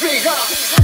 big up.